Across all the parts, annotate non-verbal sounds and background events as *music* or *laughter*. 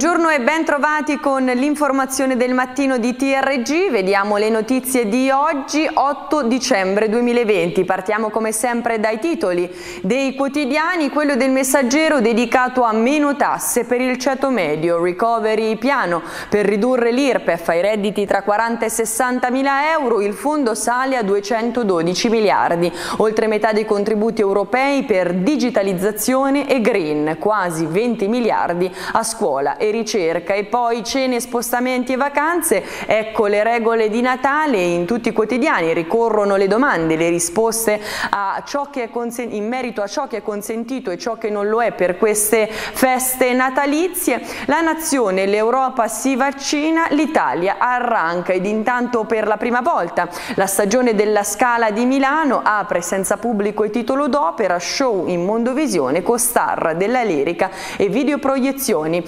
Buongiorno e ben trovati con l'informazione del mattino di TRG. Vediamo le notizie di oggi, 8 dicembre 2020. Partiamo come sempre dai titoli dei quotidiani. Quello del messaggero dedicato a meno tasse per il ceto medio. Recovery piano per ridurre l'IRPEF ai redditi tra 40 e 60 mila euro. Il fondo sale a 212 miliardi. Oltre metà dei contributi europei per digitalizzazione e green. Quasi 20 miliardi a scuola scuola ricerca e poi cene, spostamenti e vacanze, ecco le regole di Natale in tutti i quotidiani, ricorrono le domande, le risposte in merito a ciò che è consentito e ciò che non lo è per queste feste natalizie. La nazione, l'Europa si vaccina, l'Italia arranca ed intanto per la prima volta la stagione della Scala di Milano apre senza pubblico e titolo d'opera, show in Mondovisione con star della lirica e videoproiezioni.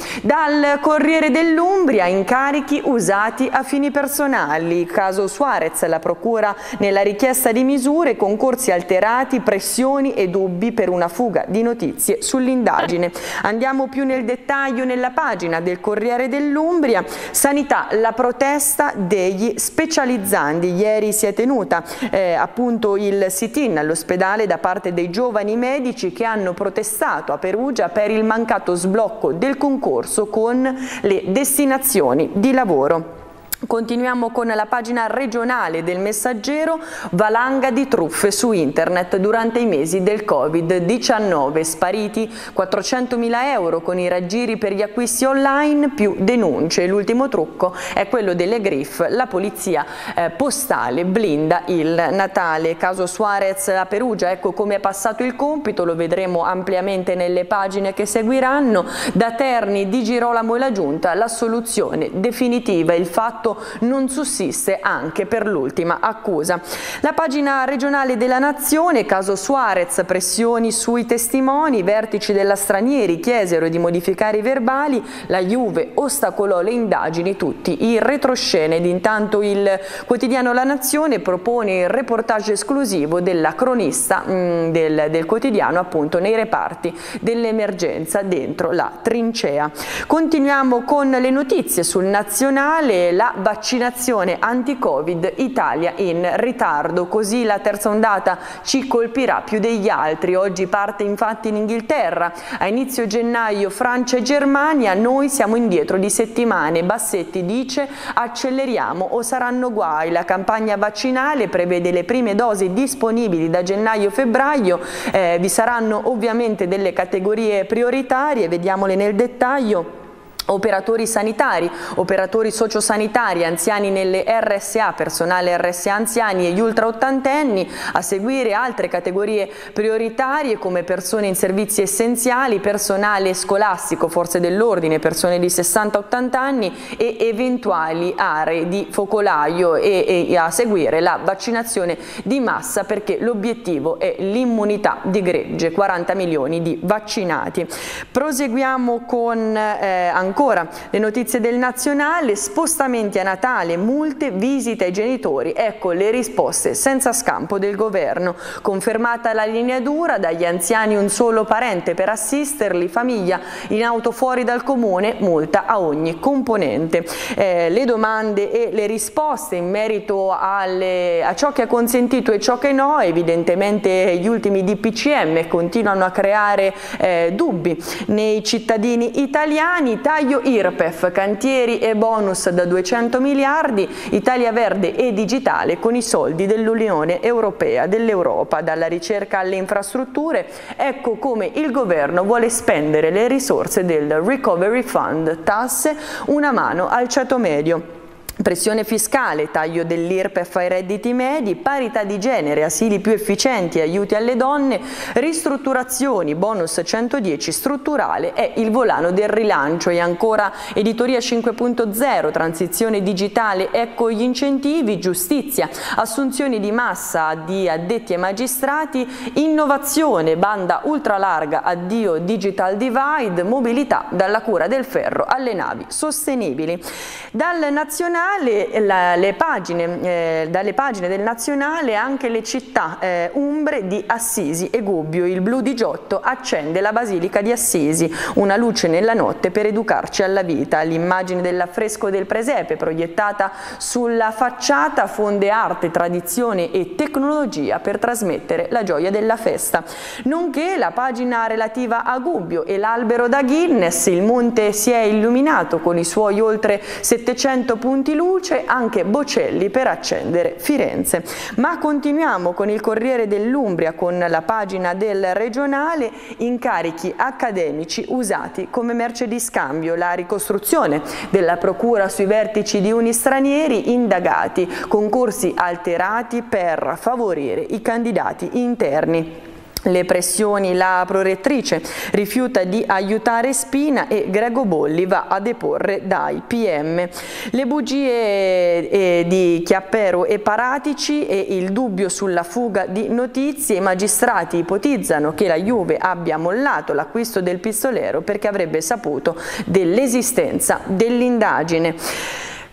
Dal Corriere dell'Umbria, incarichi usati a fini personali. Caso Suarez, la procura nella richiesta di misure, concorsi alterati, pressioni e dubbi per una fuga di notizie sull'indagine. Andiamo più nel dettaglio nella pagina del Corriere dell'Umbria. Sanità, la protesta degli specializzandi. Ieri si è tenuta eh, appunto il sit-in all'ospedale da parte dei giovani medici che hanno protestato a Perugia per il mancato sblocco del concorso con le destinazioni di lavoro. Continuiamo con la pagina regionale del messaggero Valanga di truffe su internet durante i mesi del Covid-19, spariti 400 mila euro con i raggiri per gli acquisti online più denunce. L'ultimo trucco è quello delle griff, la polizia eh, postale blinda il Natale. Caso Suarez a Perugia, ecco come è passato il compito, lo vedremo ampliamente nelle pagine che seguiranno. Da Terni, Di Girolamo e la Giunta la soluzione definitiva, il fatto non sussiste anche per l'ultima accusa. La pagina regionale della Nazione, caso Suarez, pressioni sui testimoni, vertici della Stranieri chiesero di modificare i verbali, la Juve ostacolò le indagini, tutti i retroscene ed intanto il quotidiano La Nazione propone il reportage esclusivo della cronista mh, mm, del, del quotidiano appunto nei reparti dell'emergenza dentro la trincea. Continuiamo con le notizie sul nazionale, la vaccinazione anti-Covid Italia in ritardo, così la terza ondata ci colpirà più degli altri. Oggi parte infatti in Inghilterra, a inizio gennaio Francia e Germania, noi siamo indietro di settimane. Bassetti dice acceleriamo o saranno guai. La campagna vaccinale prevede le prime dosi disponibili da gennaio-febbraio, eh, vi saranno ovviamente delle categorie prioritarie, vediamole nel dettaglio operatori sanitari, operatori sociosanitari, anziani nelle RSA, personale RSA anziani e gli ultra ottantenni, a seguire altre categorie prioritarie come persone in servizi essenziali, personale scolastico, forze dell'ordine, persone di 60-80 anni e eventuali aree di focolaio e, e a seguire la vaccinazione di massa perché l'obiettivo è l'immunità di gregge, 40 milioni di vaccinati. Proseguiamo con eh, ancora le notizie del nazionale, spostamenti a Natale, multe, visite ai genitori, ecco le risposte senza scampo del governo. Confermata la linea dura, dagli anziani un solo parente per assisterli, famiglia in auto fuori dal comune, multa a ogni componente. Eh, le domande e le risposte in merito alle, a ciò che è consentito e ciò che no, evidentemente gli ultimi DPCM continuano a creare eh, dubbi nei cittadini italiani, taglio taglio IRPEF, cantieri e bonus da 200 miliardi, Italia Verde e Digitale con i soldi dell'Unione Europea, dell'Europa, dalla ricerca alle infrastrutture. Ecco come il governo vuole spendere le risorse del Recovery Fund, tasse, una mano al ceto medio. Pressione fiscale, taglio dell'IRPEF ai redditi medi, parità di genere, asili più efficienti, aiuti alle donne, ristrutturazioni, bonus 110 strutturale è il volano del rilancio e ancora editoria 5.0, transizione digitale, ecco gli incentivi, giustizia, assunzioni di massa di addetti e magistrati, innovazione, banda ultralarga, addio digital divide, mobilità dalla cura del ferro alle navi sostenibili. Dal nazionale nazionale, la, le pagine, eh, dalle pagine del nazionale anche le città eh, umbre di Assisi e Gubbio. Il blu di Giotto accende la basilica di Assisi, una luce nella notte per educarci alla vita. L'immagine dell'affresco del presepe proiettata sulla facciata fonde arte, tradizione e tecnologia per trasmettere la gioia della festa. Nonché la pagina relativa a Gubbio e l'albero da Guinness, il monte si è illuminato con i suoi oltre 700 punti luce, anche Bocelli per accendere Firenze. Ma continuiamo con il Corriere dell'Umbria con la pagina del regionale, incarichi accademici usati come merce di scambio, la ricostruzione della procura sui vertici di uni stranieri indagati, concorsi alterati per favorire i candidati interni le pressioni, la prorettrice rifiuta di aiutare Spina e Grego Bolli va a deporre dai PM. Le bugie eh, di Chiappero e Paratici e il dubbio sulla fuga di notizie, i magistrati ipotizzano che la Juve abbia mollato l'acquisto del pistolero perché avrebbe saputo dell'esistenza dell'indagine.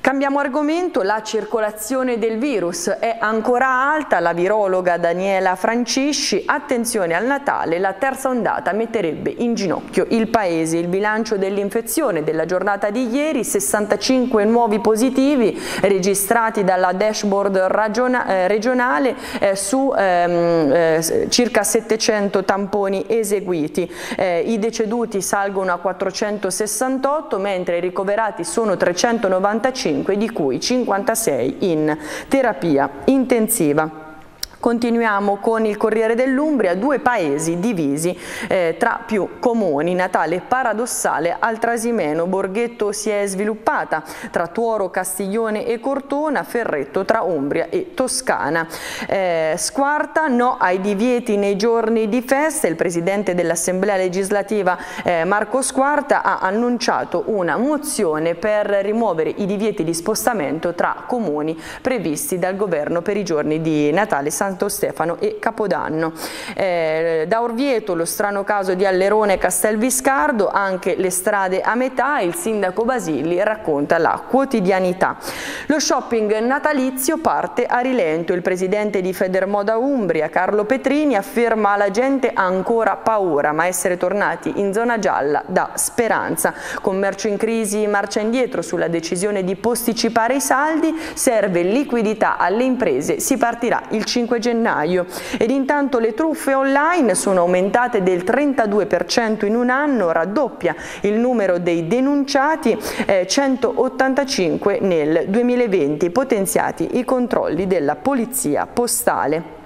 Cambiamo argomento, la circolazione del virus è ancora alta, la virologa Daniela Francisci, attenzione al Natale, la terza ondata metterebbe in ginocchio il paese, il bilancio dell'infezione della giornata di ieri, 65 nuovi positivi registrati dalla dashboard eh, regionale eh, su ehm, eh, circa 700 tamponi eseguiti, eh, i deceduti salgono a 468 mentre i ricoverati sono 395 65, di cui 56 in terapia intensiva. Continuiamo con il Corriere dell'Umbria, due paesi divisi eh, tra più comuni. Natale paradossale al Trasimeno, Borghetto si è sviluppata tra Tuoro, Castiglione e Cortona, Ferretto tra Umbria e Toscana. Eh, squarta no ai divieti nei giorni di festa, il Presidente dell'Assemblea legislativa eh, Marco Squarta ha annunciato una mozione per rimuovere i divieti di spostamento tra comuni previsti dal governo per i giorni di Natale San Santo Stefano e Capodanno. Eh, da Orvieto lo strano caso di Allerone e Castelviscardo, anche le strade a metà, il sindaco Basilli racconta la quotidianità. Lo shopping natalizio parte a rilento, il presidente di Federmoda Umbria, Carlo Petrini, afferma la gente ha ancora paura, ma essere tornati in zona gialla dà speranza. Commercio in crisi marcia indietro sulla decisione di posticipare i saldi, serve liquidità alle imprese, si partirà il 5 gennaio ed intanto le truffe online sono aumentate del 32% in un anno, raddoppia il numero dei denunciati, eh, 185 nel 2020, potenziati i controlli della polizia postale.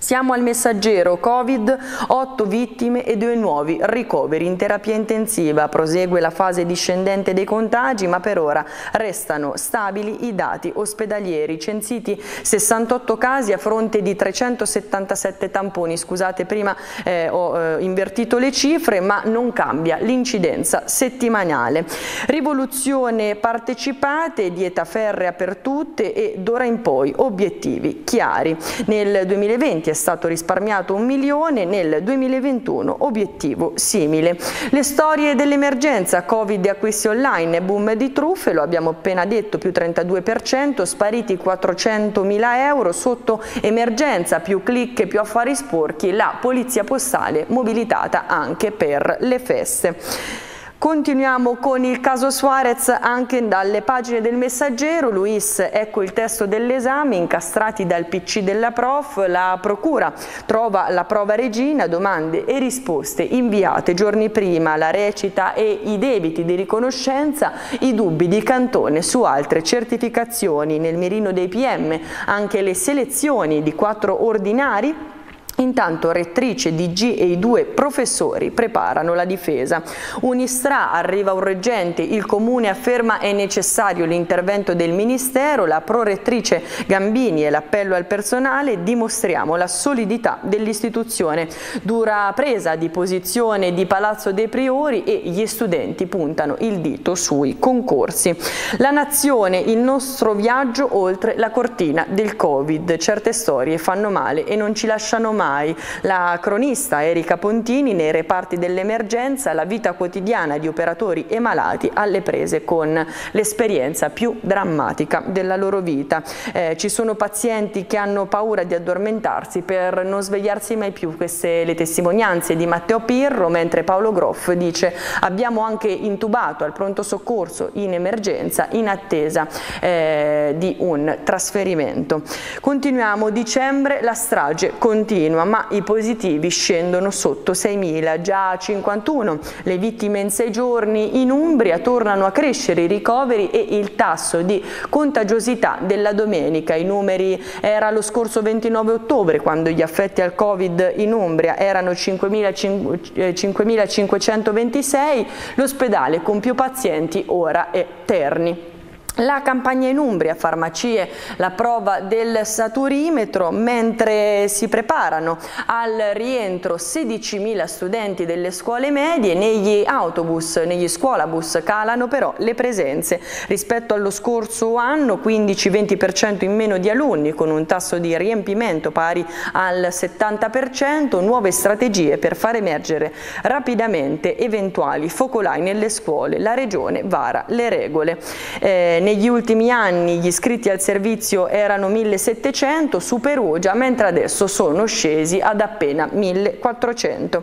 Siamo al messaggero Covid, 8 vittime e 2 nuovi ricoveri in terapia intensiva. Prosegue la fase discendente dei contagi, ma per ora restano stabili i dati ospedalieri. Censiti 68 casi a fronte di 377 tamponi. Scusate, prima eh, ho eh, invertito le cifre, ma non cambia l'incidenza settimanale. Rivoluzione partecipate, dieta ferrea per tutte e d'ora in poi obiettivi chiari. Nel 2020 è stato risparmiato un milione, nel 2021 obiettivo simile. Le storie dell'emergenza Covid acquisti online, boom di truffe, lo abbiamo appena detto, più 32%, spariti 400 mila euro, sotto emergenza, più click, più affari sporchi, la polizia postale mobilitata anche per le feste. Continuiamo con il caso Suarez anche dalle pagine del messaggero. Luis, ecco il testo dell'esame, incastrati dal PC della prof, la procura trova la prova regina, domande e risposte inviate giorni prima, la recita e i debiti di riconoscenza, i dubbi di Cantone su altre certificazioni. Nel mirino dei PM anche le selezioni di quattro ordinari Intanto rettrice, DG e i due professori preparano la difesa. Unistra arriva un reggente, il comune afferma è necessario l'intervento del ministero, la prorettrice Gambini e l'appello al personale dimostriamo la solidità dell'istituzione. Dura presa di posizione di Palazzo dei Priori e gli studenti puntano il dito sui concorsi. La nazione, il nostro viaggio oltre la cortina del Covid. Certe storie fanno male e non ci lasciano mai mai. La cronista Erika Pontini nei reparti dell'emergenza, la vita quotidiana di operatori e malati alle prese con l'esperienza più drammatica della loro vita. Eh, ci sono pazienti che hanno paura di addormentarsi per non svegliarsi mai più, queste le testimonianze di Matteo Pirro, mentre Paolo Groff dice abbiamo anche intubato al pronto soccorso in emergenza in attesa eh, di un trasferimento. Continuiamo, dicembre la strage continua ma i positivi scendono sotto 6.000, già 51 le vittime in sei giorni in Umbria, tornano a crescere i ricoveri e il tasso di contagiosità della domenica, i numeri era lo scorso 29 ottobre quando gli affetti al Covid in Umbria erano 5.526, l'ospedale con più pazienti ora è Terni. La campagna in Umbria, farmacie, la prova del saturimetro, mentre si preparano al rientro 16.000 studenti delle scuole medie, negli autobus, negli scuolabus calano però le presenze rispetto allo scorso anno, 15-20% in meno di alunni con un tasso di riempimento pari al 70%, nuove strategie per far emergere rapidamente eventuali focolai nelle scuole. La Regione vara le regole. Eh, negli ultimi anni gli iscritti al servizio erano 1700 su Perugia, mentre adesso sono scesi ad appena 1400.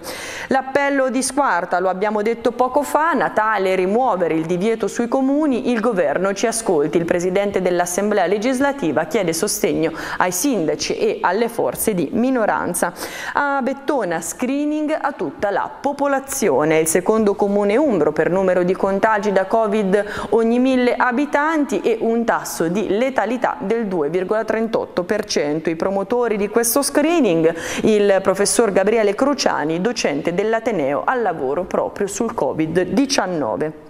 L'appello di Squarta, lo abbiamo detto poco fa, Natale rimuovere il divieto sui comuni, il governo ci ascolti, il presidente dell'Assemblea legislativa chiede sostegno ai sindaci e alle forze di minoranza. A Bettona screening a tutta la popolazione, il secondo comune umbro per numero di contagi da Covid ogni mille abitanti, abitanti e un tasso di letalità del 2,38%. I promotori di questo screening, il professor Gabriele Cruciani, docente dell'Ateneo al lavoro proprio sul Covid-19.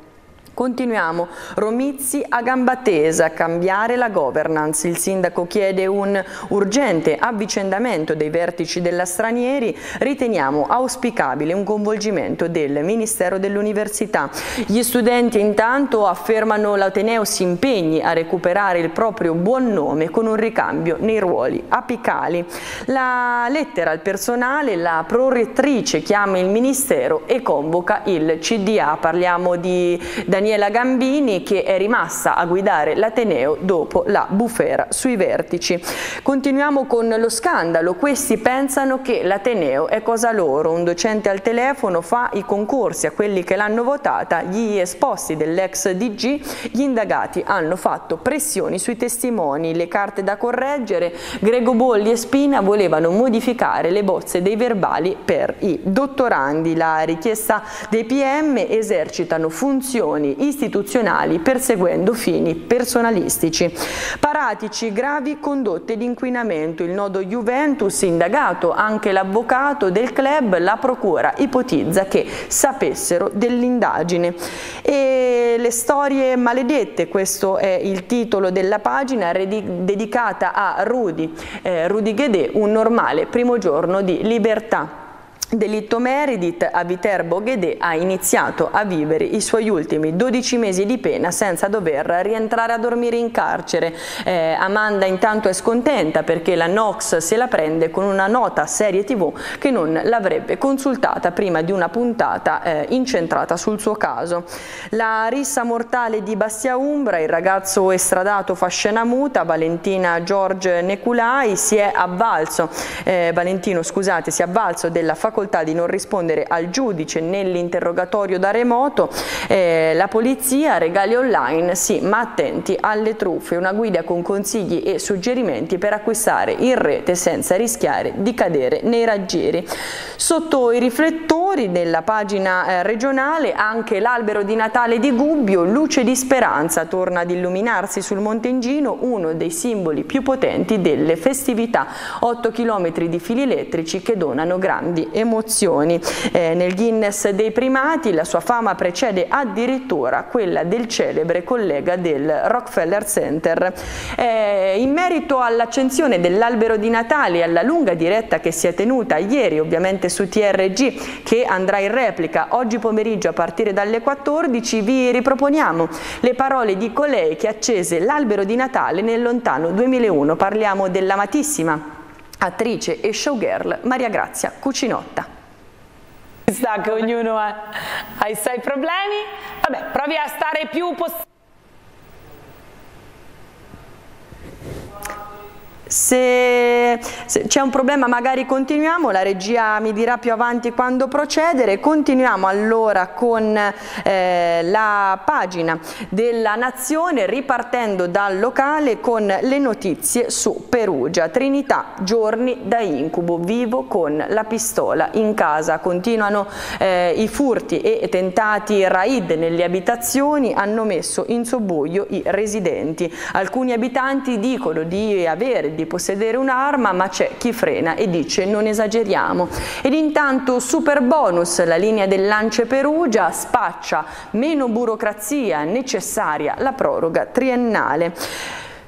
Continuiamo, Romizzi a gamba tesa, cambiare la governance. Il sindaco chiede un urgente avvicendamento dei vertici della Stranieri, riteniamo auspicabile un coinvolgimento del Ministero dell'Università. Gli studenti intanto affermano l'Ateneo si impegni a recuperare il proprio buon nome con un ricambio nei ruoli apicali. La lettera al personale, la prorettrice chiama il Ministero e convoca il CDA. Parliamo di Daniele Daniela Gambini che è rimasta a guidare l'Ateneo dopo la bufera sui vertici. Continuiamo con lo scandalo, questi pensano che l'Ateneo è cosa loro, un docente al telefono fa i concorsi a quelli che l'hanno votata, gli esposti dell'ex DG, gli indagati hanno fatto pressioni sui testimoni, le carte da correggere, Grego Bolli e Spina volevano modificare le bozze dei verbali per i dottorandi, la richiesta dei PM esercitano funzioni istituzionali perseguendo fini personalistici. Paratici gravi condotte di inquinamento, il nodo Juventus indagato, anche l'avvocato del club, la procura ipotizza che sapessero dell'indagine. E le storie maledette, questo è il titolo della pagina dedicata a Rudy, eh, Rudy Ghedè, un normale primo giorno di libertà. Delitto Meredith a Viterbo Ghedè ha iniziato a vivere i suoi ultimi 12 mesi di pena senza dover rientrare a dormire in carcere. Eh, Amanda intanto è scontenta perché la Nox se la prende con una nota serie tv che non l'avrebbe consultata prima di una puntata eh, incentrata sul suo caso. La rissa mortale di Bastia Umbra, il ragazzo estradato fa scena muta, Valentina George Neculai si è avvalso, eh, Valentino scusate, si è avvalso della facoltà facoltà di non rispondere al giudice nell'interrogatorio da remoto, eh, la polizia, regali online, sì, ma attenti alle truffe, una guida con consigli e suggerimenti per acquistare in rete senza rischiare di cadere nei raggieri. Sotto i riflettori della pagina eh, regionale anche l'albero di Natale di Gubbio, luce di speranza, torna ad illuminarsi sul Monte Ingino, uno dei simboli più potenti delle festività. 8 km di fili elettrici che donano grandi emozioni emozioni. Eh, nel Guinness dei primati la sua fama precede addirittura quella del celebre collega del Rockefeller Center. Eh, in merito all'accensione dell'albero di Natale e alla lunga diretta che si è tenuta ieri ovviamente su TRG che andrà in replica oggi pomeriggio a partire dalle 14 vi riproponiamo le parole di colei che accese l'albero di Natale nel lontano 2001. Parliamo dell'amatissima attrice e showgirl Maria Grazia Cucinotta. Sta che ognuno ha, ha i suoi problemi, vabbè provi a stare più possibile Se, se c'è un problema magari continuiamo, la regia mi dirà più avanti quando procedere, continuiamo allora con eh, la pagina della Nazione ripartendo dal locale con le notizie su Perugia, Trinità, giorni da incubo, vivo con la pistola in casa, continuano eh, i furti e tentati raid nelle abitazioni, hanno messo in sobbuglio i residenti, alcuni abitanti dicono di avere di possedere un'arma, ma c'è chi frena e dice non esageriamo. Ed intanto super bonus, la linea del Lance Perugia spaccia meno burocrazia necessaria la proroga triennale.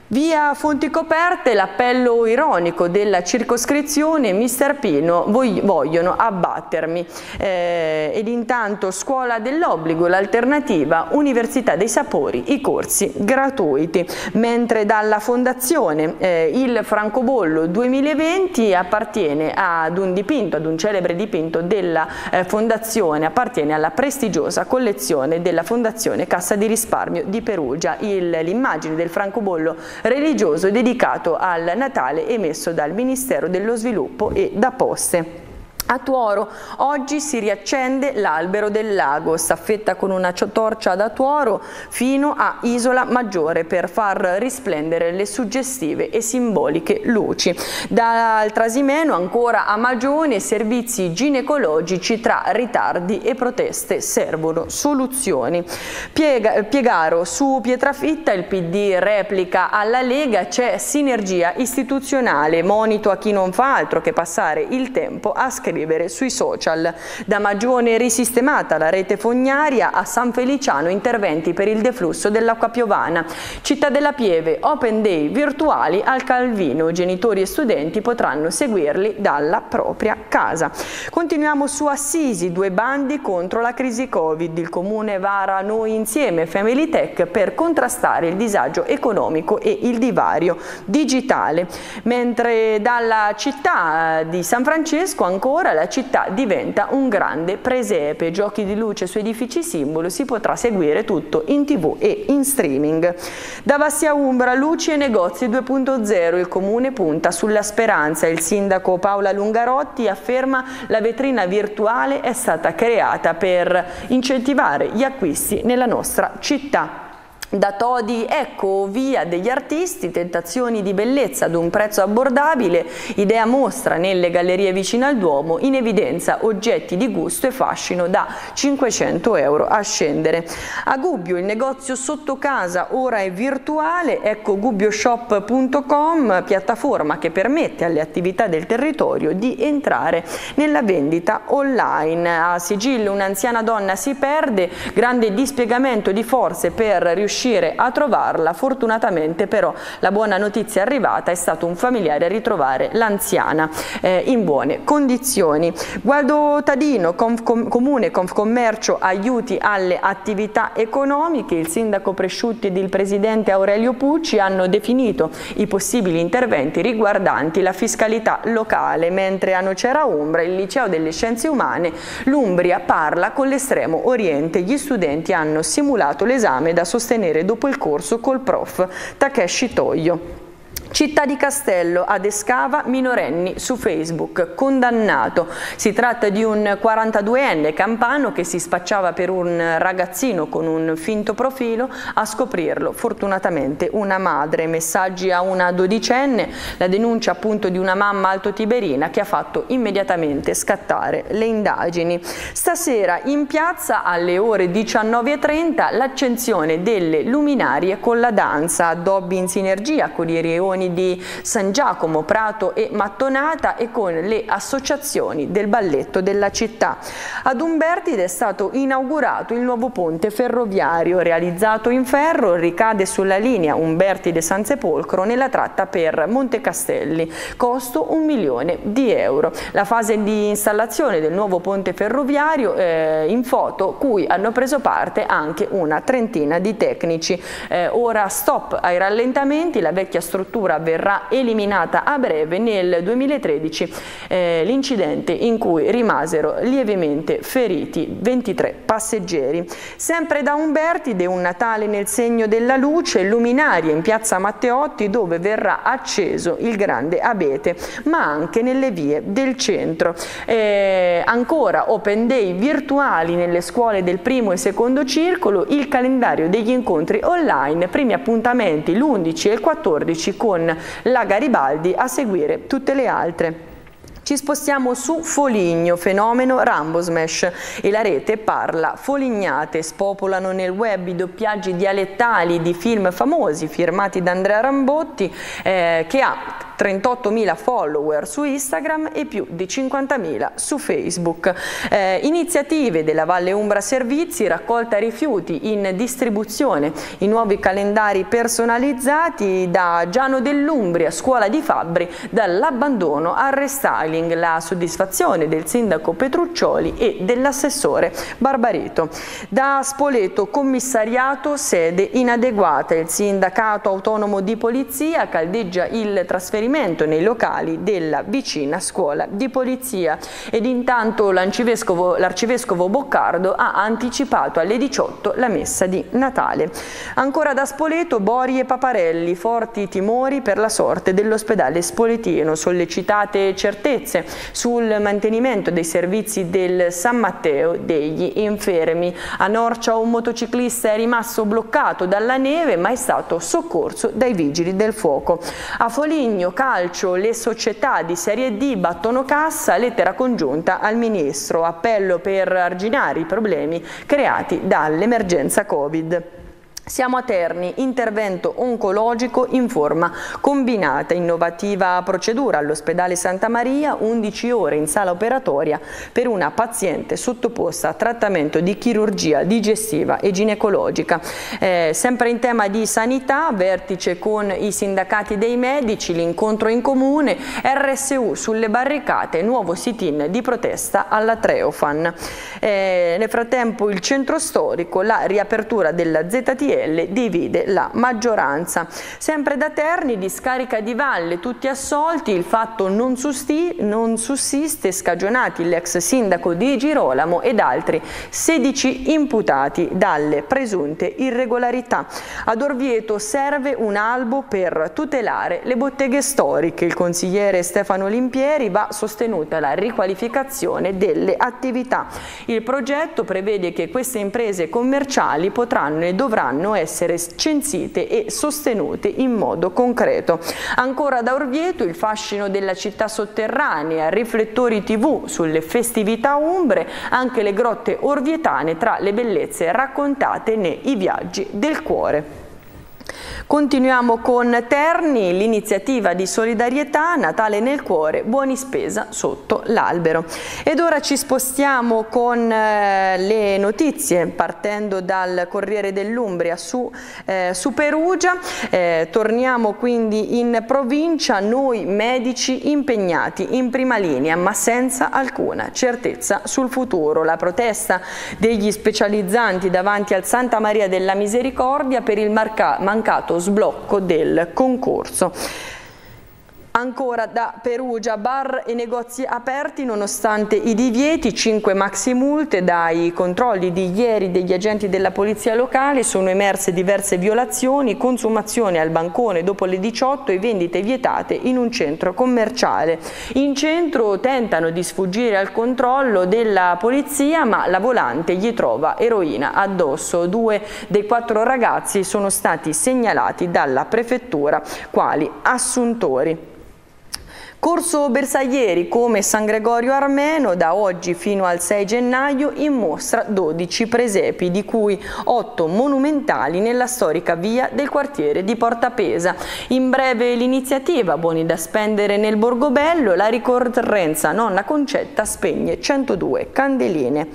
Via fonti coperte l'appello ironico della circoscrizione Mister Pino vogliono abbattermi. Eh, ed intanto scuola dell'obbligo l'alternativa Università dei Sapori i corsi gratuiti. Mentre dalla fondazione eh, il francobollo 2020 appartiene ad un dipinto ad un celebre dipinto della eh, fondazione appartiene alla prestigiosa collezione della fondazione Cassa di risparmio di Perugia. L'immagine del francobollo religioso dedicato al Natale emesso dal Ministero dello Sviluppo e da Poste. A Tuoro oggi si riaccende l'albero del lago, staffetta con una torcia da Tuoro fino a Isola Maggiore per far risplendere le suggestive e simboliche luci. Dal Trasimeno ancora a Magione servizi ginecologici tra ritardi e proteste servono soluzioni. Piega, Piegaro su Pietrafitta il PD replica alla Lega c'è sinergia istituzionale, monito a chi non fa altro che passare il tempo a scrivere scrivere sui social. Da Magione risistemata la rete fognaria a San Feliciano interventi per il deflusso dell'acqua piovana. Città della Pieve, open day virtuali al Calvino. Genitori e studenti potranno seguirli dalla propria casa. Continuiamo su Assisi, due bandi contro la crisi Covid. Il comune vara noi insieme Family Tech per contrastare il disagio economico e il divario digitale. Mentre dalla città di San Francesco ancora ora la città diventa un grande presepe, giochi di luce su edifici simbolo, si potrà seguire tutto in tv e in streaming. Da Vassia Umbra, luci e negozi 2.0, il comune punta sulla speranza, il sindaco Paola Lungarotti afferma la vetrina virtuale è stata creata per incentivare gli acquisti nella nostra città. Da Todi Ecco, via degli artisti, tentazioni di bellezza ad un prezzo abbordabile, idea mostra nelle gallerie vicine al Duomo, in evidenza oggetti di gusto e fascino da 500 euro a scendere. A Gubbio il negozio sotto casa ora è virtuale, ecco gubbioshop.com, piattaforma che permette alle attività del territorio di entrare nella vendita online. A Sigillo un'anziana donna si perde, grande dispiegamento di forze per riuscire riuscire a trovarla. Fortunatamente però la buona notizia è arrivata, è stato un familiare a ritrovare l'anziana eh, in buone condizioni. Gualdo Tadino, Conf Comune Confcommercio, aiuti alle attività economiche, il sindaco Presciutti ed il presidente Aurelio Pucci hanno definito i possibili interventi riguardanti la fiscalità locale, mentre a Nocera Umbra, il liceo delle scienze umane, l'Umbria parla con l'estremo oriente, gli studenti hanno simulato l'esame da sostenere ottenere dopo il corso col prof Takeshi Toyo. Città di Castello, adescava minorenni su Facebook, condannato. Si tratta di un 42enne campano che si spacciava per un ragazzino con un finto profilo, a scoprirlo fortunatamente una madre. Messaggi a una dodicenne, la denuncia appunto di una mamma altotiberina che ha fatto immediatamente scattare le indagini. Stasera in piazza alle ore 19.30 l'accensione delle luminarie con la danza, addobbi in sinergia con i rioni comuni di San Giacomo, Prato e Mattonata e con le associazioni del balletto della città. Ad Umbertide è stato inaugurato il nuovo ponte ferroviario realizzato in ferro, ricade sulla linea Umbertide-San Sepolcro nella tratta per Monte Castelli, costo un milione di euro. La fase di installazione del nuovo ponte ferroviario eh, in foto cui hanno preso parte anche una trentina di tecnici. Eh, ora stop ai rallentamenti, la vecchia struttura procura verrà eliminata a breve. Nel 2013 eh, l'incidente in cui rimasero lievemente feriti 23 passeggeri. Sempre da Umbertide un Natale nel segno della luce, luminarie in piazza Matteotti dove verrà acceso il grande abete, ma anche nelle vie del centro. Eh, ancora Open Day virtuali nelle scuole del primo e secondo circolo, il calendario degli incontri online, primi appuntamenti l'11 e il 14 con la Garibaldi, a seguire tutte le altre. Ci spostiamo su Foligno, fenomeno Rambo Smash e la rete parla folignate, spopolano nel web i doppiaggi dialettali di film famosi firmati da Andrea Rambotti eh, che ha 38.000 follower su Instagram e più di 50.000 su Facebook. Eh, iniziative della Valle Umbra Servizi, raccolta rifiuti in distribuzione, i nuovi calendari personalizzati da Giano dell'Umbria, Scuola di Fabbri, dall'abbandono al restyling, la soddisfazione del sindaco Petruccioli e dell'assessore Barbarito. Da Spoleto, commissariato, sede inadeguata, il sindacato autonomo di polizia caldeggia il trasferimento trasferimento nei locali della vicina scuola di polizia ed intanto l'arcivescovo Boccardo ha anticipato alle 18 la messa di Natale. Ancora da Spoleto, Bori e Paparelli, forti timori per la sorte dell'ospedale spoletino, sollecitate certezze sul mantenimento dei servizi del San Matteo degli infermi. A Norcia un motociclista è rimasto bloccato dalla neve ma è stato soccorso dai vigili del fuoco. A Foligno calcio le società di Serie D battono cassa, lettera congiunta al Ministro, appello per arginare i problemi creati dall'emergenza Covid. Siamo a Terni, intervento oncologico in forma combinata, innovativa procedura all'ospedale Santa Maria, 11 ore in sala operatoria per una paziente sottoposta a trattamento di chirurgia digestiva e ginecologica. Eh, sempre in tema di sanità, vertice con i sindacati dei medici, l'incontro in comune, RSU sulle barricate, nuovo sit-in di protesta alla Treofan. Eh, nel frattempo il centro storico, la riapertura della ZTE PDL divide la maggioranza. Sempre da Terni, discarica di Valle, tutti assolti, il fatto non, non sussiste, scagionati l'ex sindaco di Girolamo ed altri 16 imputati dalle presunte irregolarità. Ad Orvieto serve un albo per tutelare le botteghe storiche. Il consigliere Stefano Limpieri va sostenuta la riqualificazione delle attività. Il progetto prevede che queste imprese commerciali potranno e dovranno devono essere censite e sostenute in modo concreto. Ancora da Orvieto il fascino della città sotterranea, riflettori tv sulle festività umbre, anche le grotte orvietane tra le bellezze raccontate nei viaggi del cuore. Continuiamo con Terni, l'iniziativa di solidarietà Natale nel cuore, buoni spesa sotto l'albero. Ed ora ci spostiamo con eh, le notizie partendo dal Corriere dell'Umbria su, eh, su, Perugia. Eh, torniamo quindi in provincia, noi medici impegnati in prima linea ma senza alcuna certezza sul futuro. La protesta degli specializzanti davanti al Santa Maria della Misericordia per il mancato sblocco del concorso. Ancora da Perugia, bar e negozi aperti nonostante i divieti, 5 maxi multe dai controlli di ieri degli agenti della polizia locale sono emerse diverse violazioni, consumazione al bancone dopo le 18 e vendite vietate in un centro commerciale. In centro tentano di sfuggire al controllo della polizia ma la volante gli trova eroina addosso. Due dei quattro ragazzi sono stati segnalati dalla prefettura quali assuntori. Corso Bersaglieri come San Gregorio Armeno da oggi fino al 6 gennaio in mostra 12 presepi di cui 8 monumentali nella storica via del quartiere di Portapesa. In breve l'iniziativa Buoni da spendere nel Borgobello la ricorrenza nonna Concetta spegne 102 candeline.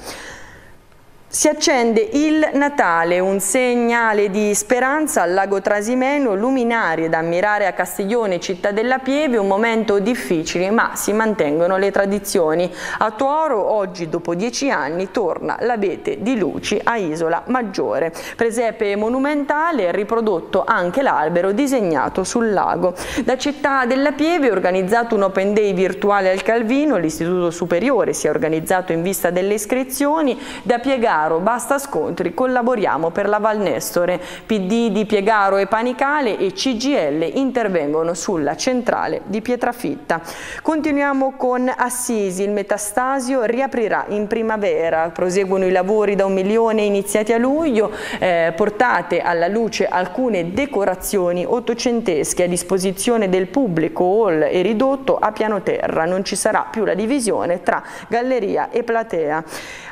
Si accende il Natale, un segnale di speranza al lago Trasimeno, luminarie da ammirare a Castiglione, città della Pieve, un momento difficile ma si mantengono le tradizioni. A Tuoro oggi dopo dieci anni torna l'abete di luci a Isola Maggiore. Presepe monumentale, riprodotto anche l'albero disegnato sul lago. Da città della Pieve è organizzato un open day virtuale al Calvino, l'istituto superiore si è organizzato in vista delle iscrizioni, da piegare Piegaro, basta scontri, collaboriamo per la Val Nestore. PD di Piegaro e Panicale e CGL intervengono sulla centrale di Pietrafitta. Continuiamo con Assisi, il Metastasio riaprirà in primavera, proseguono i lavori da un milione iniziati a luglio, eh, portate alla luce alcune decorazioni ottocentesche a disposizione del pubblico hall e ridotto a piano terra, non ci sarà più la divisione tra galleria e platea.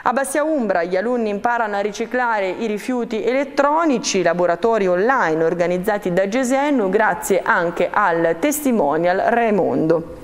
A Bastia Umbra gli alunni imparano a riciclare i rifiuti elettronici, laboratori online organizzati da Gesenu grazie anche al testimonial Raimondo.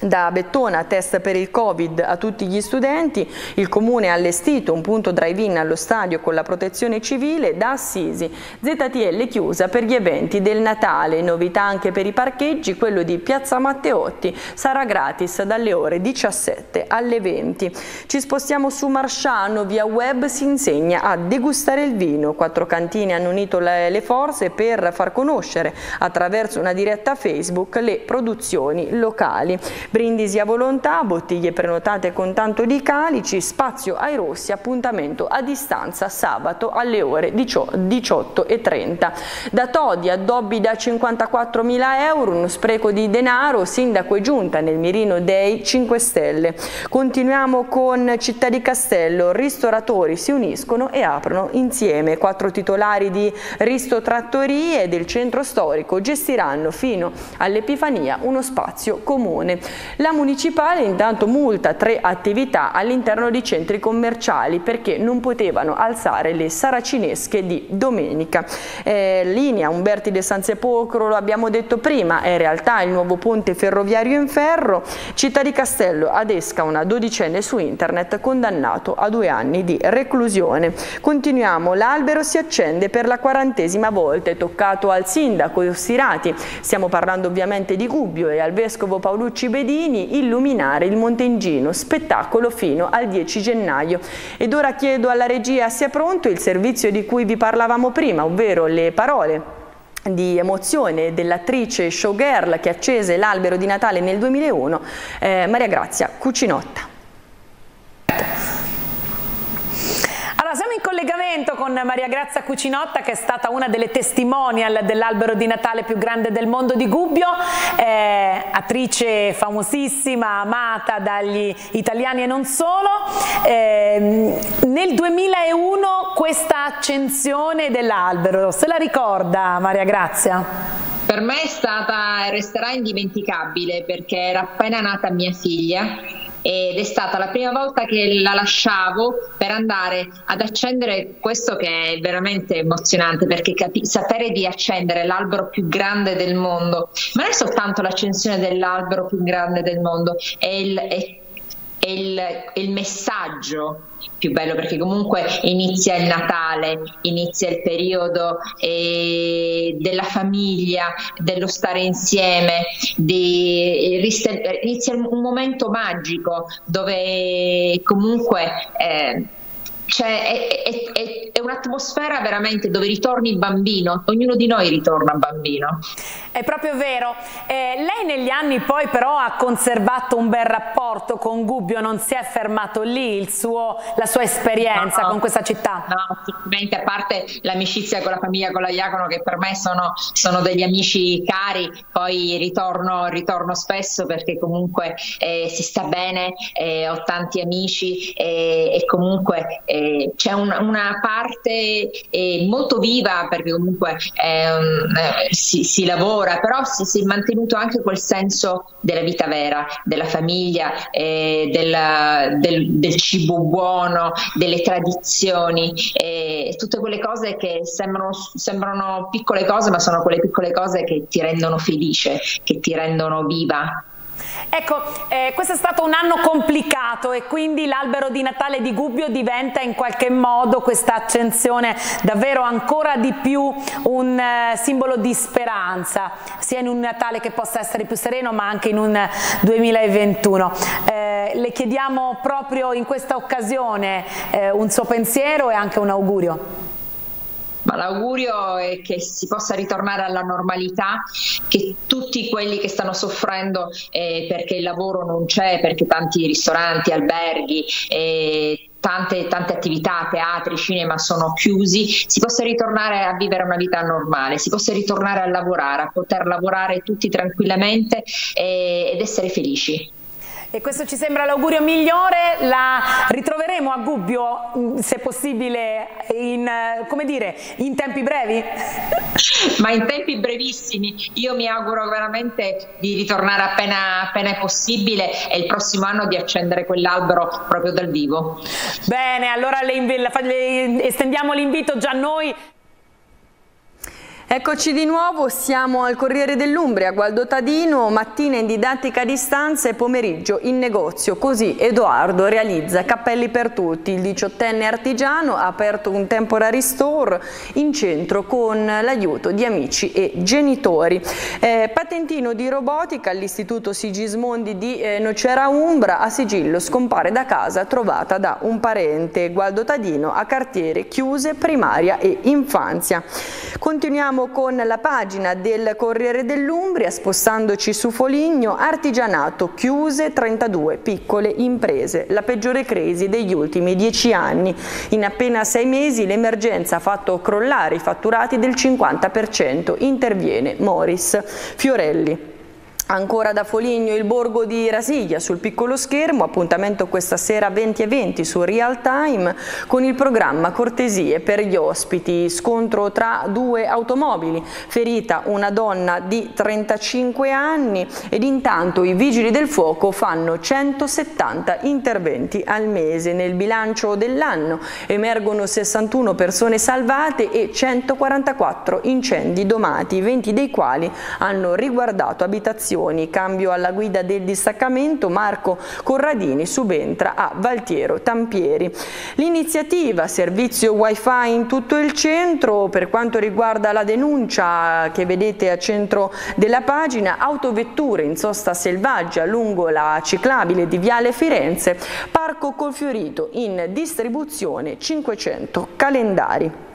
Da Bettona, test per il Covid a tutti gli studenti, il Comune ha allestito un punto drive-in allo stadio con la protezione civile, da Assisi, ZTL chiusa per gli eventi del Natale, novità anche per i parcheggi, quello di Piazza Matteotti sarà gratis dalle ore 17 alle 20. Ci spostiamo su Marsciano, via web si insegna a degustare il vino, quattro cantine hanno unito le, forze per far conoscere attraverso una diretta Facebook le produzioni locali. Brindisi a volontà, bottiglie prenotate con tanto di calici, spazio ai rossi, appuntamento a distanza sabato alle ore 18.30. Da Todi addobbi da 54.000 euro, uno spreco di denaro, sindaco e giunta nel mirino dei 5 Stelle. Continuiamo con Città di Castello, ristoratori si uniscono e aprono insieme. Quattro titolari di Risto Trattorie del centro storico gestiranno fino all'Epifania uno spazio comune. La municipale intanto multa tre attività all'interno di centri commerciali perché non potevano alzare le saracinesche di domenica. Eh, linea Umberti de San Sepolcro, lo abbiamo detto prima, è in realtà il nuovo ponte ferroviario in ferro. Città di Castello adesca una dodicenne su internet condannato a due anni di reclusione. Continuiamo, l'albero si accende per la quarantesima volta, è toccato al sindaco Sirati, stiamo parlando ovviamente di Gubbio e al vescovo Paolucci Bedini Baldini illuminare il Montengino, spettacolo fino al 10 gennaio. Ed ora chiedo alla regia sia pronto il servizio di cui vi parlavamo prima, ovvero le parole di emozione dell'attrice showgirl che accese l'albero di Natale nel 2001, eh, Maria Grazia Cucinotta. Allora, siamo in collegamento con Maria Grazia Cucinotta che è stata una delle testimonial dell'albero di Natale più grande del mondo di Gubbio, eh, attrice famosissima, amata dagli italiani e non solo. Eh, nel 2001 questa accensione dell'albero, se la ricorda Maria Grazia? Per me è stata e resterà indimenticabile perché era appena nata mia figlia ed è stata la prima volta che la lasciavo per andare ad accendere questo che è veramente emozionante perché capi- sapere di accendere l'albero più grande del mondo, ma non è soltanto l'accensione dell'albero più grande del mondo, è il, è, è il, è il messaggio più bello perché comunque inizia il Natale, inizia il periodo eh, della famiglia, dello stare insieme, di, inizia un momento magico dove comunque eh, cioè, è, è, è, un'atmosfera veramente dove ritorni il bambino, ognuno di noi ritorna bambino. È proprio vero. Eh, lei negli anni poi però ha conservato un bel rapporto con Gubbio, non si è fermato lì suo, la sua esperienza no, con questa città? No, assolutamente, a parte l'amicizia con la famiglia, con la Iacono, che per me sono, sono degli amici cari, poi ritorno, ritorno spesso perché comunque eh, si sta bene, eh, ho tanti amici e comunque eh, c'è un, una parte eh, molto viva perché comunque ehm, eh, si, si, lavora, però si, si, è mantenuto anche quel senso della vita vera, della famiglia, eh, della, del, del, cibo buono, delle tradizioni, tutte quelle cose che sembrano, sembrano piccole cose, ma sono quelle piccole cose che ti rendono felice, che ti rendono viva. Ecco, eh, questo è stato un anno complicato e quindi l'albero di Natale di Gubbio diventa in qualche modo questa accensione davvero ancora di più un eh, simbolo di speranza, sia in un Natale che possa essere più sereno ma anche in un 2021. Eh, le chiediamo proprio in questa occasione eh, un suo pensiero e anche un augurio. Ma l'augurio è che si possa ritornare alla normalità, che tutti quelli che stanno soffrendo eh, perché il lavoro non c'è, perché tanti ristoranti, alberghi, eh, tante, tante, attività, teatri, cinema sono chiusi, si possa ritornare a vivere una vita normale, si possa ritornare a lavorare, a poter lavorare tutti tranquillamente eh, ed essere felici. E questo ci sembra l'augurio migliore, la ritroveremo a Gubbio, mm, se possibile, in, come dire, in tempi brevi? *laughs* Ma in tempi brevissimi, io mi auguro veramente di ritornare appena, appena è possibile e il prossimo anno di accendere quell'albero proprio dal vivo. Bene, allora le, le, estendiamo l'invito già noi. Eccoci di nuovo, siamo al Corriere dell'Umbria, Gualdo Tadino, mattina in didattica a distanza e pomeriggio in negozio, così Edoardo realizza cappelli per tutti, il diciottenne artigiano ha aperto un temporary store in centro con l'aiuto di amici e genitori. Eh, patentino di robotica all'Istituto Sigismondi di eh, Nocera Umbra, a sigillo scompare da casa trovata da un parente, Gualdo Tadino a cartiere chiuse primaria e infanzia. Continuiamo Chiudiamo con la pagina del Corriere dell'Umbria, spostandoci su Foligno, artigianato, chiuse 32 piccole imprese, la peggiore crisi degli ultimi dieci anni. In appena sei mesi l'emergenza ha fatto crollare i fatturati del 50%, interviene Morris Fiorelli. Ancora da Foligno il borgo di Rasiglia sul piccolo schermo, appuntamento questa sera 20 e 20 su Real Time con il programma Cortesie per gli ospiti, scontro tra due automobili, ferita una donna di 35 anni ed intanto i vigili del fuoco fanno 170 interventi al mese. Nel bilancio dell'anno emergono 61 persone salvate e 144 incendi domati, 20 dei quali hanno riguardato abitazioni posizioni, cambio alla guida del distaccamento, Marco Corradini subentra a Valtiero Tampieri. L'iniziativa servizio wifi in tutto il centro per quanto riguarda la denuncia che vedete a centro della pagina, autovetture in sosta selvaggia lungo la ciclabile di Viale Firenze, Parco Colfiorito in distribuzione 500 calendari.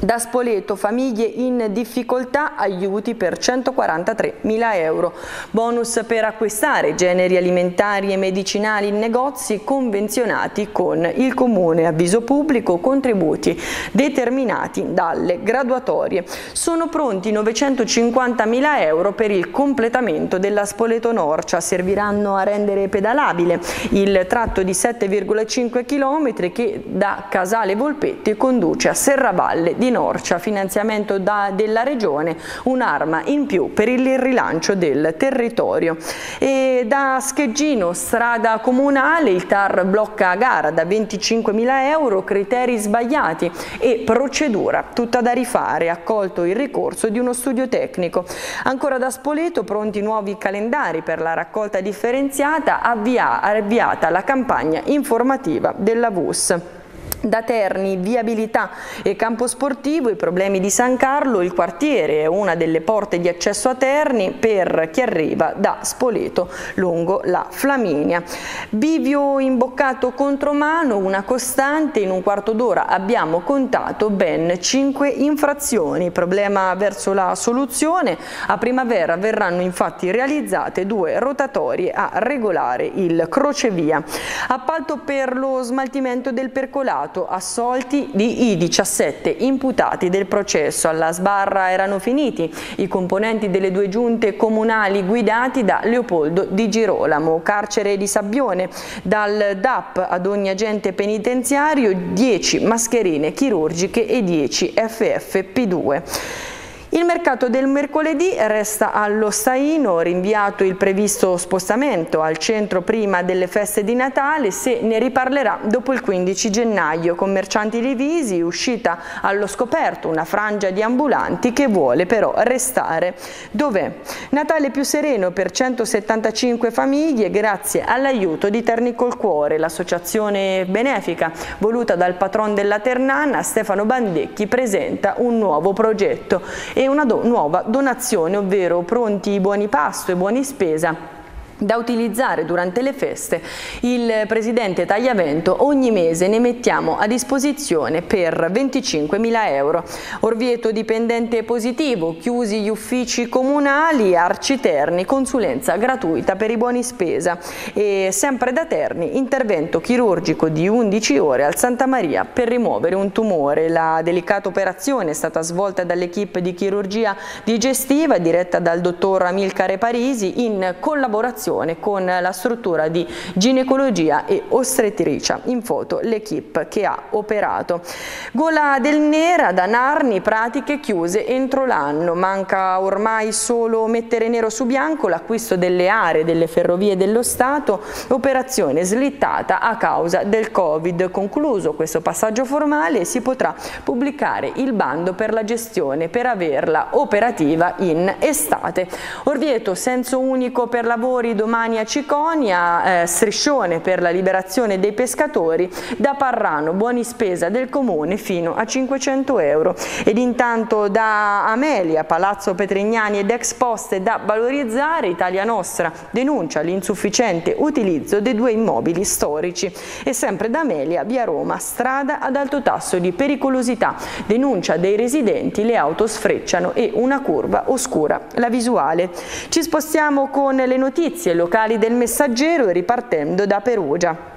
Da Spoleto, famiglie in difficoltà, aiuti per 143 mila euro. Bonus per acquistare generi alimentari e medicinali in negozi convenzionati con il Comune. Avviso pubblico, contributi determinati dalle graduatorie. Sono pronti 950 mila euro per il completamento della Spoleto Norcia. Serviranno a rendere pedalabile il tratto di 7,5 km che da Casale Volpetti conduce a Serravalle di Norcia, finanziamento da, della Regione, un'arma in più per il rilancio del territorio. E da Scheggino, strada comunale, il TAR blocca a gara da 25.000 euro, criteri sbagliati e procedura tutta da rifare, accolto il ricorso di uno studio tecnico. Ancora da Spoleto, pronti nuovi calendari per la raccolta differenziata, avvia, avviata la campagna informativa della VUS. Da Terni, viabilità e campo sportivo, i problemi di San Carlo, il quartiere è una delle porte di accesso a Terni per chi arriva da Spoleto lungo la Flaminia. Bivio imboccato contro mano, una costante, in un quarto d'ora abbiamo contato ben 5 infrazioni, problema verso la soluzione, a primavera verranno infatti realizzate due rotatorie a regolare il crocevia. Appalto per lo smaltimento del percolato stato assolti i 17 imputati del processo. Alla sbarra erano finiti i componenti delle due giunte comunali guidati da Leopoldo Di Girolamo. Carcere di Sabbione, dal DAP ad ogni agente penitenziario 10 mascherine chirurgiche e 10 FFP2. Il mercato del mercoledì resta allo Staino, rinviato il previsto spostamento al centro prima delle feste di Natale, se ne riparlerà dopo il 15 gennaio. Commercianti divisi, uscita allo scoperto una frangia di ambulanti che vuole però restare. Dov'è? Natale più sereno per 175 famiglie grazie all'aiuto di Terni col Cuore, l'associazione benefica voluta dal patron della Ternana, Stefano Bandecchi, presenta un nuovo progetto e una do nuova donazione, ovvero pronti buoni pasto e buoni spesa da utilizzare durante le feste. Il Presidente Tagliavento ogni mese ne mettiamo a disposizione per 25.000 euro. Orvieto dipendente positivo, chiusi gli uffici comunali, Arci Terni, consulenza gratuita per i buoni spesa e sempre da Terni intervento chirurgico di 11 ore al Santa Maria per rimuovere un tumore. La delicata operazione è stata svolta dall'equipe di chirurgia digestiva diretta dal dottor Amilcare Parisi in collaborazione collaborazione con la struttura di ginecologia e ostetricia. In foto l'equipe che ha operato. Gola del Nera da Narni, pratiche chiuse entro l'anno. Manca ormai solo mettere nero su bianco l'acquisto delle aree delle ferrovie dello Stato, operazione slittata a causa del Covid. Concluso questo passaggio formale si potrà pubblicare il bando per la gestione per averla operativa in estate. Orvieto, senso unico per lavori domani a Ciconia, eh, striscione per la liberazione dei pescatori, da Parrano, buoni spesa del comune fino a 500 euro. Ed intanto da Amelia, Palazzo Petrignani ed ex poste da valorizzare, Italia Nostra denuncia l'insufficiente utilizzo dei due immobili storici. E sempre da Amelia, via Roma, strada ad alto tasso di pericolosità, denuncia dei residenti, le auto sfrecciano e una curva oscura la visuale. Ci spostiamo con le notizie locali del Messaggero ripartendo da Perugia.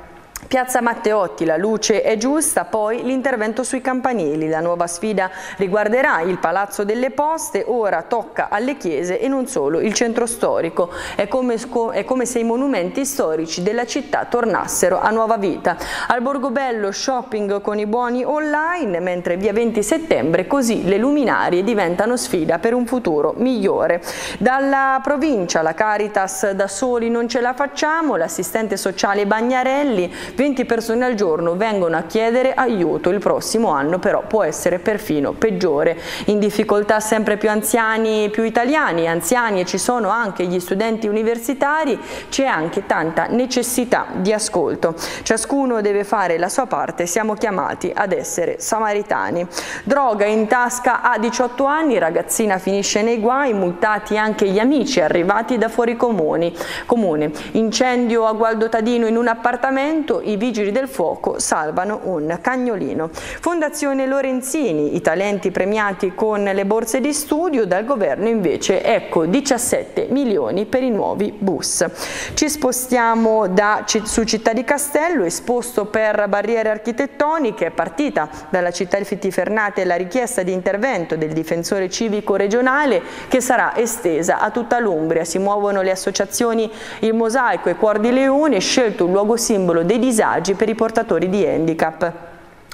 Piazza Matteotti, la luce è giusta, poi l'intervento sui campanili. La nuova sfida riguarderà il Palazzo delle Poste, ora tocca alle chiese e non solo il centro storico. È come, è come se i monumenti storici della città tornassero a nuova vita. Al Borgobello shopping con i buoni online, mentre via 20 settembre così le luminarie diventano sfida per un futuro migliore. Dalla provincia la Caritas da soli non ce la facciamo, l'assistente sociale Bagnarelli 20 persone al giorno vengono a chiedere aiuto, il prossimo anno però può essere perfino peggiore. In difficoltà sempre più anziani, più italiani, anziani e ci sono anche gli studenti universitari, c'è anche tanta necessità di ascolto. Ciascuno deve fare la sua parte, siamo chiamati ad essere samaritani. Droga in tasca a 18 anni, ragazzina finisce nei guai, multati anche gli amici arrivati da fuori comuni. comune. Incendio a Gualdo Tadino in un appartamento, i vigili del fuoco salvano un cagnolino. Fondazione Lorenzini, i talenti premiati con le borse di studio, dal governo invece ecco 17 milioni per i nuovi bus. Ci spostiamo da, su Città di Castello, esposto per barriere architettoniche, è partita dalla città di Fittifernate la richiesta di intervento del difensore civico regionale che sarà estesa a tutta l'Umbria. Si muovono le associazioni Il Mosaico e Cuor di Leone, scelto un luogo simbolo dei disagi per i portatori di handicap.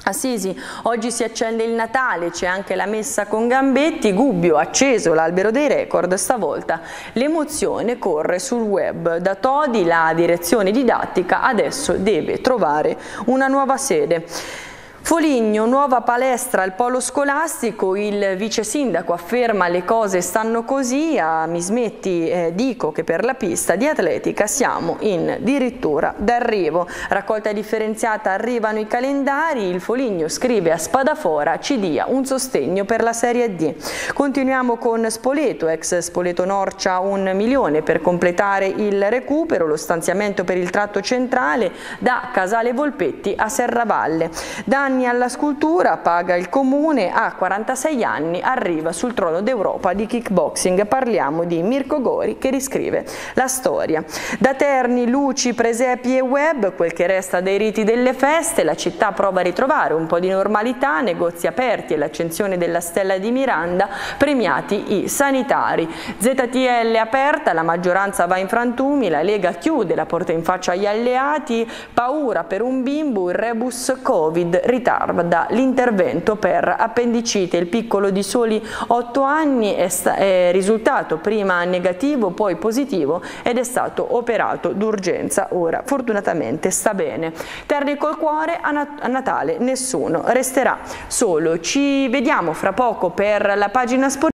Assisi, oggi si accende il Natale, c'è anche la messa con Gambetti, Gubbio ha acceso l'albero dei record, stavolta l'emozione corre sul web. Da Todi la direzione didattica adesso deve trovare una nuova sede. Foligno, nuova palestra al polo scolastico, il vice sindaco afferma le cose stanno così, a mi smetti eh, dico che per la pista di atletica siamo in dirittura d'arrivo. Raccolta differenziata arrivano i calendari, il Foligno scrive a Spadafora ci dia un sostegno per la Serie D. Continuiamo con Spoleto, ex Spoleto Norcia un milione per completare il recupero, lo stanziamento per il tratto centrale da Casale Volpetti a Serravalle. Da anni alla scultura, paga il comune, a 46 anni arriva sul trono d'Europa di kickboxing. Parliamo di Mirko Gori che riscrive la storia. Da Terni, luci, presepi e web, quel che resta dei riti delle feste, la città prova a ritrovare un po' di normalità, negozi aperti e l'accensione della stella di Miranda, premiati i sanitari. ZTL aperta, la maggioranza va in frantumi, la Lega chiude la porta in faccia agli alleati, paura per un bimbo, il rebus Covid, ritarda l'intervento per appendicite. Il piccolo di soli 8 anni è, è risultato prima negativo, poi positivo ed è stato operato d'urgenza. Ora fortunatamente sta bene. Terni col cuore a, Nat a Natale nessuno resterà solo. Ci vediamo fra poco per la pagina sportiva